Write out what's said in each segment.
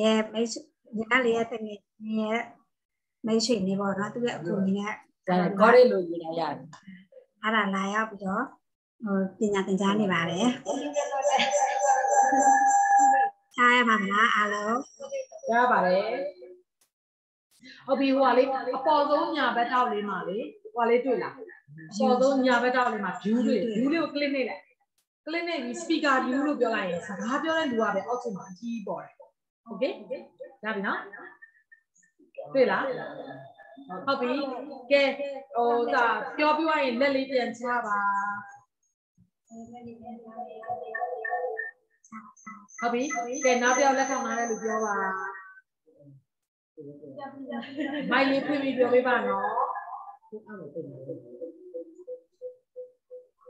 ရဲ့မိတ်ညာလေးရဲ့တငယ်ရဲ့မိတ်ဆွေနေပေါ့နော်သူရဲ့အခုနေကဒါကောရလို့ယူလိုက်ရတယ်အဲ့ဒါလာရောက်ပြီးတော့ဟိုပညာသင်ကြားနေပါတယ်ကြားရပါမလားအားလုံးရပါတယ်ဟုတ်ပြီဟိုကလေအပေါ်ဆုံးညာဘက်ထောက်လေးမှာလေဟိုကလေးတွေ့လားအပေါ်ဆုံးညာဘက်ထောက်လေးမှာ view တွေ့ view လေးကို click နေလိုက် click နေပြီး speaker view လို့ပြောလိုက်ရင်စကားပြောတဲ့လူကပဲအောက်ဆုံးမှာအကြီးပေါ်တယ် okay ရပြီနော်တွေ့လားဟုတ်ပြီကဲဟိုဒါပြောပြရရင်လက်လေးပြန်ချပါဟုတ်ပြီကဲနောက်ပြောက်လက်ခံလာတဲ့လူပြောပါမိုင်လေးဖွင့်ပြီးပြောပေးပါနော်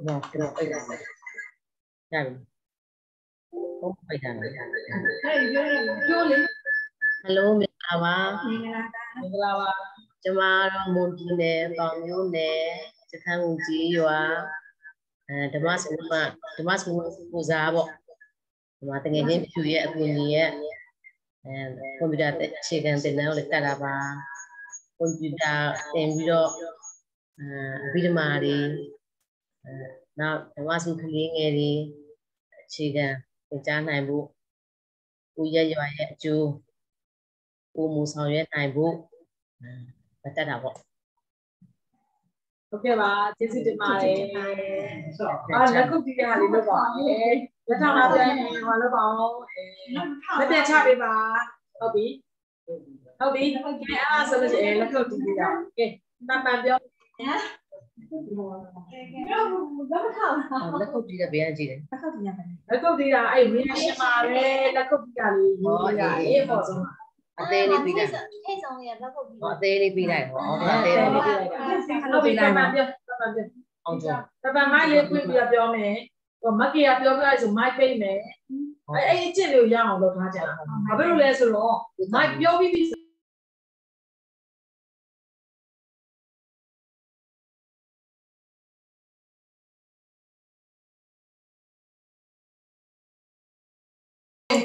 တော့တော့ပြရမယ်ရပြီ ဟုတ်ပိုက်တာလေဟဲ့ပြောပြောလေဟယ်လိုမင်္ဂလာပါမင်္ဂလာပါမင်္ဂလာပါကျမတော့မွန်ပြည်နယ်တောင်မျိုးနယ်စခန်းကိုကြီးရွာအဲဓမ္မစကူမဓမ္မစကူပူဇာပေါ့ဒီမှာတငယ်ချင်းဖြူရဲ့အကူကြီးရဲ့အဲကွန်ပျူတာအခြေခံသင်တန်းကိုလည်းကတ်တာပါကွန်ပျူတာသင်ပြီးတော့အဲအဘိဓမ္မာတွေအဲနောက်ဓမ္မစကူကလေးငယ်တွေအခြေခံသင် ကြားနိုင်ဖို့ကိုရရွာရဲ့အကျိုးကိုမူဆောင်ရွက်နိုင်ဖို့အဲတက်တာပေါ့ဟုတ်ကဲ့ပါကျေးဇူးတင်ပါတယ်အာလက်ကုပ်တီးရလေးလုပ်ပါမယ်လက်ထောက်လာပြန်ဟောလုပ်ပါအောင်အဲလက်ပြန်ချပေးပါဟုတ်ပြီဟုတ်ပြီကဲအားဆိုလို့ရှိရင်လက်ကုပ်တီးရအောင်ကဲတမန်ပြော လက်ကုပ်တီးတာဘယ်ကနေကြည့်လဲလက်ကုပ်တီးတာလက်ကုပ်တီးတာအဲ့မင်းရှင်ပါပဲလက်ကုပ်တီးတာလေးဟောတာအေးပေါ်ဆုံးအသေးလေးပြီးလိုက်ထိတ်ဆုံးလေးလက်ကုပ်တီးတာအသေးလေးပြီးလိုက်ဟောအသေးလေးပြီးလိုက်ဟုတ်ပြီတမန်ပြောတမန်ပြောအောင်ကြတမန်မိုက်လေးပြပြီးပြောမယ်ဟိုမက်ကီယာပြောပြလိုက်ဆိုမိုက်ပိတ်မယ်အဲ့အဲ့အချက်လေးကိုရအောင်လုပ်ထားကြတာဘာဖြစ်လို့လဲဆိုတော့မိုက်ပြောပြီးပြီ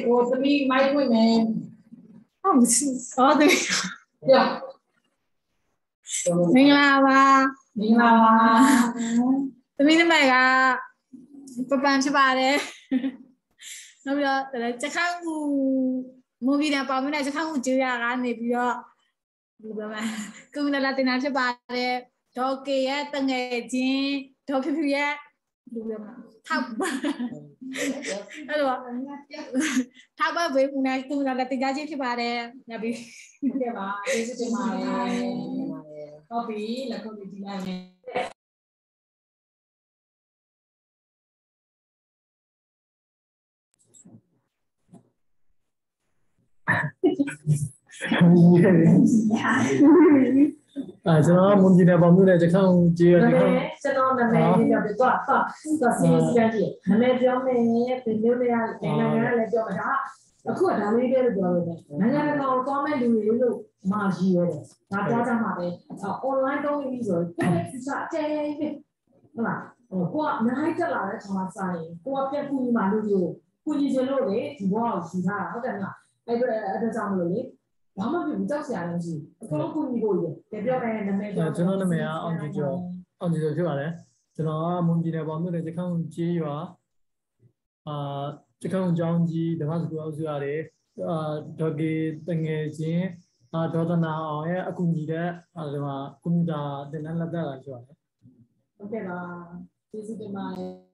ဟိုသမီးမိုက်ဖွင့်မယ်ဟုတ်ဟုတ်တယ်ပြမင်္ဂလာပါမင်္ဂလာပါသမီးနမကပပန်ဖြစ်ပါတယ်နောက်ပြီးတော့ချက်ခေါင်းကူမူဗီနဲ့ပေါင်းနေတဲ့ချက်ခေါင်းကူကြွရကနေပြီးတော့ဒီဘက်မှာကွန်ပျူတာတင်တာဖြစ်ပါတယ်ဒေါ်ကေရဲ့တငယ်ချင်းဒေါ်ဖြူဖြူရဲ့ဒီဘက်မှာထောက်အဲ့တော့ထောက်ပါ ဝေးမှုနဲ့ကွန်ပျူတာတင်ကြချင်းဖြစ်ပါ အဲကျွန်တော်ကမွန်ပြည်နယ်ပေါ်မြို့နယ်တခန့်ကျေးရနာတမခန့်ည်ကျွန်တော်နာမည်ကြီးပြောပြတော့တော့တော့စီစကန်ကြီးနာမည်ပြောမယ်ဒီလိုလေးနိုင်ငံကလည်းပြောမှာဒါအခုကဒါလေးလေးလို့ပြောလို့နိုင်ငံတကာကိုသွားမဲ့လူတွေလို့မာရှိရတယ်ဒါပြောကြမှာပဲ online တော့ပြီးဆိုတော့ဒီစာအကျဲပဲဟုတ်လားဟိုကိုကအများကြီးတက်လာတဲ့ခါမှစာရင်ကိုကပြက်ကူညီမှလို့ပြောကူညီချင်လို့လေဒီဘောကိုယူထားတာဟုတ်တယ်မလားအဲ့ဒါအဲ့ဒါကြောင့်မလို့လေ ဘာမှမဖြစ်ဘူးကြောက်စရာလည်းမရှိဘူးအကုန်လုံးကူညီဖို့ရတယ်ပြောခဲ့တဲ့နာမည်ကျွန်တော်နာမည်ကအောင်ကြည်ကျော်အောင်ကြည်ကျော်ဖြစ်ပါတယ်ကျွန်တော်ကမွန်ပြည်နယ်ပေါ်မြို့နယ်တခန့်ကျေးရွာအာတခန့်ကျောင်းကြီးဓမ္မစကူအုပ်စုရတယ်အာဒေါ်ကေတငယ်ချင်းအာဒေါသနာအောင်ရဲ့အကူညီတဲ့အဲဒီမှာကွန်ပျူတာသင်တန်းလက်သက်လာရှိပါတယ်ဟုတ်ကဲ့ပါကျေးဇူးတင်ပါတယ်